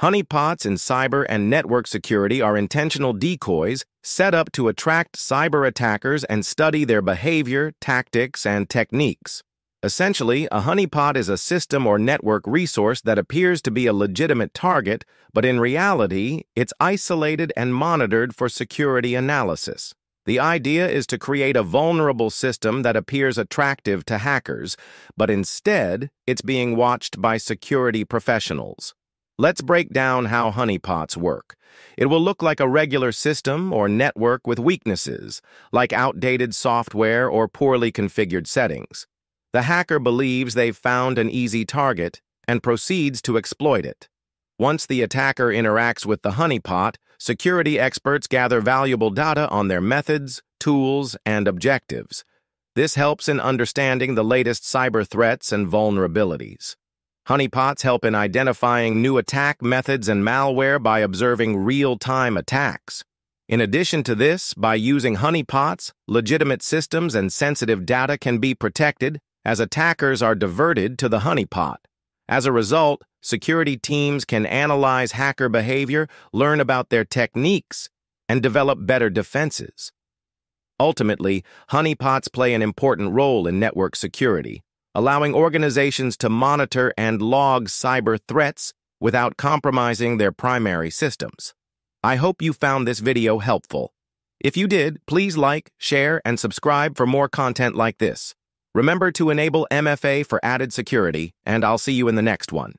Honeypots in cyber and network security are intentional decoys set up to attract cyber attackers and study their behavior, tactics, and techniques. Essentially, a honeypot is a system or network resource that appears to be a legitimate target, but in reality, it's isolated and monitored for security analysis. The idea is to create a vulnerable system that appears attractive to hackers, but instead, it's being watched by security professionals. Let's break down how honeypots work. It will look like a regular system or network with weaknesses, like outdated software or poorly configured settings. The hacker believes they've found an easy target and proceeds to exploit it. Once the attacker interacts with the honeypot, security experts gather valuable data on their methods, tools, and objectives. This helps in understanding the latest cyber threats and vulnerabilities. Honeypots help in identifying new attack methods and malware by observing real-time attacks. In addition to this, by using honeypots, legitimate systems and sensitive data can be protected as attackers are diverted to the honeypot. As a result, security teams can analyze hacker behavior, learn about their techniques, and develop better defenses. Ultimately, honeypots play an important role in network security, allowing organizations to monitor and log cyber threats without compromising their primary systems. I hope you found this video helpful. If you did, please like, share, and subscribe for more content like this. Remember to enable MFA for added security, and I'll see you in the next one.